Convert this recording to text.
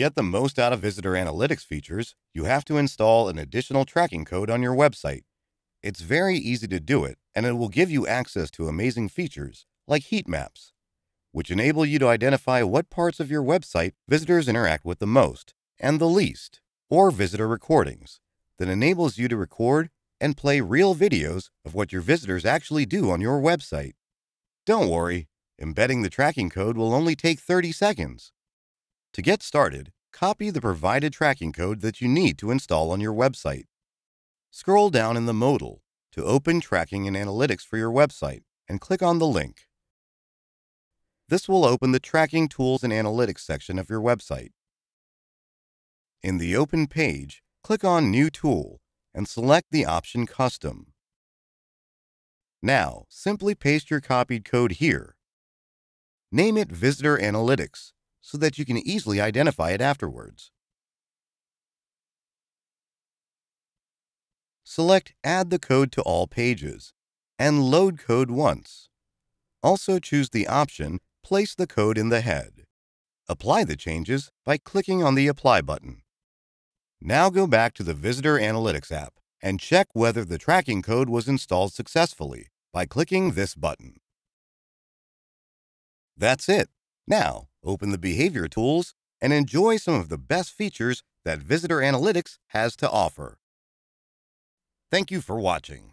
get the most out of Visitor Analytics features, you have to install an additional tracking code on your website. It's very easy to do it, and it will give you access to amazing features like heat maps, which enable you to identify what parts of your website visitors interact with the most and the least, or visitor recordings that enables you to record and play real videos of what your visitors actually do on your website. Don't worry, embedding the tracking code will only take 30 seconds. To get started, copy the provided tracking code that you need to install on your website. Scroll down in the modal to open Tracking and Analytics for your website and click on the link. This will open the Tracking Tools and Analytics section of your website. In the Open page, click on New Tool and select the option Custom. Now, simply paste your copied code here. Name it Visitor Analytics so that you can easily identify it afterwards. Select Add the code to all pages and load code once. Also choose the option Place the code in the head. Apply the changes by clicking on the Apply button. Now go back to the Visitor Analytics app and check whether the tracking code was installed successfully by clicking this button. That's it. Now, open the Behavior Tools and enjoy some of the best features that Visitor Analytics has to offer. Thank you for watching.